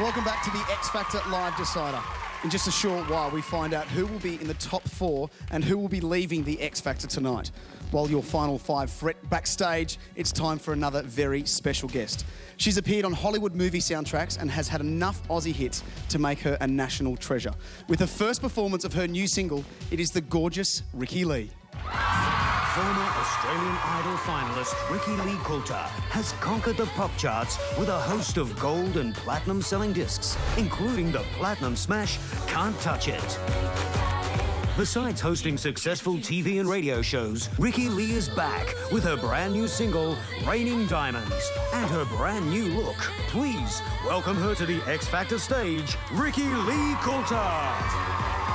Welcome back to the X Factor Live Decider. In just a short while, we find out who will be in the top four and who will be leaving the X Factor tonight. While your final five fret backstage, it's time for another very special guest. She's appeared on Hollywood movie soundtracks and has had enough Aussie hits to make her a national treasure. With her first performance of her new single, it is the gorgeous Ricki-Lee. Former Australian Idol finalist Ricky Lee Coulter has conquered the pop charts with a host of gold and platinum selling discs, including the platinum smash Can't Touch It. Besides hosting successful TV and radio shows, Ricki-Lee is back with her brand new single, Raining Diamonds, and her brand new look. Please welcome her to the X Factor stage, Ricki-Lee Coulter.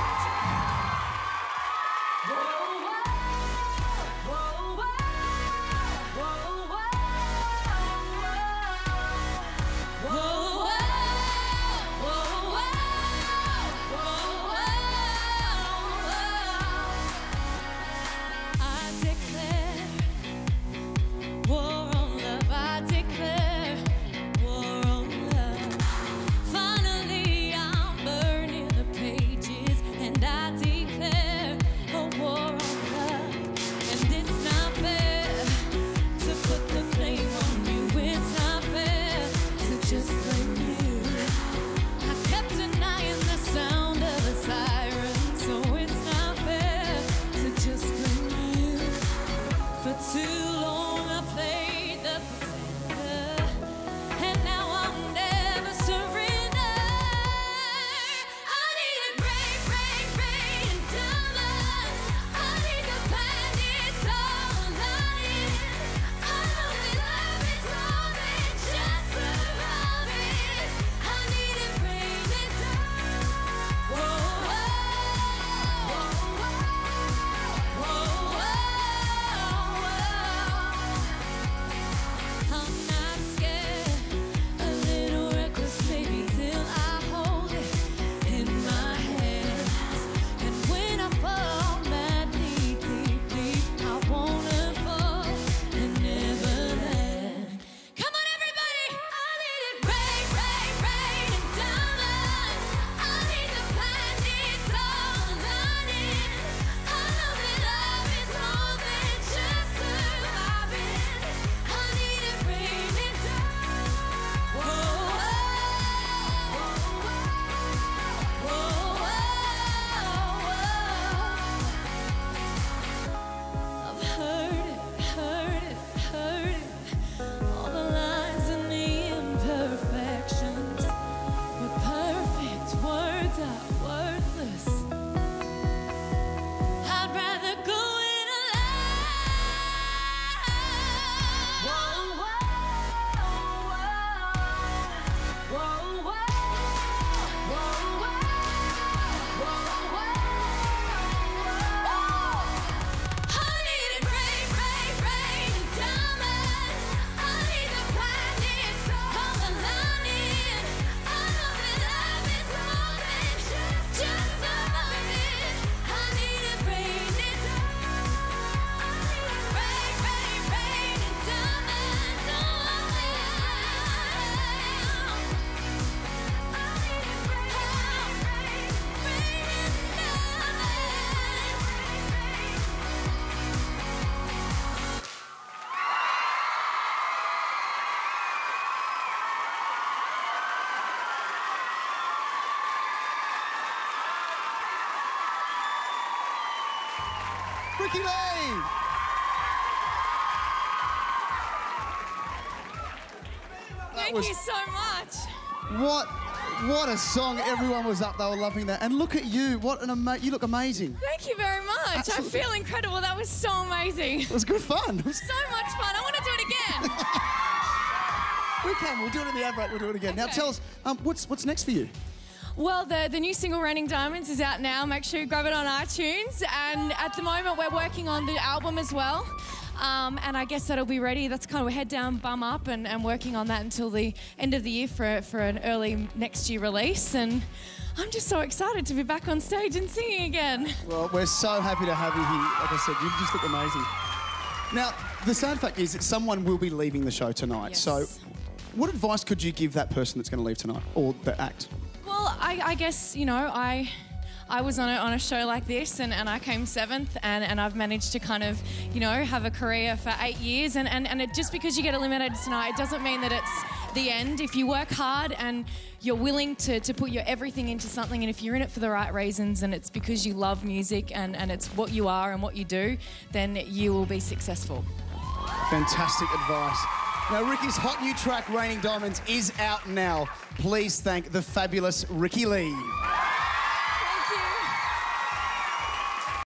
Ricki! Thank was- you so much. What? What a song! Everyone was up. They were loving that. And look at you. What an ama- You look amazing. Thank you very much. Absolutely. I feel incredible. That was so amazing. It was good fun. Was- So much fun. I want to do it again. we can. We'll do it in the ad break. We'll do it again. Now tell us, um, what's what's next for you? Well, the, the new single Raining Diamonds is out now. Make sure you grab it on iTunes. And at the moment, we're working on the album as well. Um, and I guess that'll be ready. That's kind of head down, bum up, and, and working on that until the end of the year for, for an early next year release. And I'm just so excited to be back on stage and singing again. Well, we're so happy to have you here. Like I said, you just look amazing. Now, the sad fact is that someone will be leaving the show tonight. Yes. So What advice could you give that person that's going to leave tonight or the act? I, I guess, you know, I. I was on a, on a show like this and, and I came seventh and, and I've managed to kind of, you know, have a career for eight years and, and, and it, just because you get eliminated tonight, it doesn't mean that it's the end. If you work hard and you're willing to, to put your everything into something and if you're in it for the right reasons and it's because you love music and, and it's what you are and what you do, then you will be successful. Fantastic advice. Now, Ricki's hot new track, Raining Diamonds, is out now. Please thank the fabulous Ricki-Lee.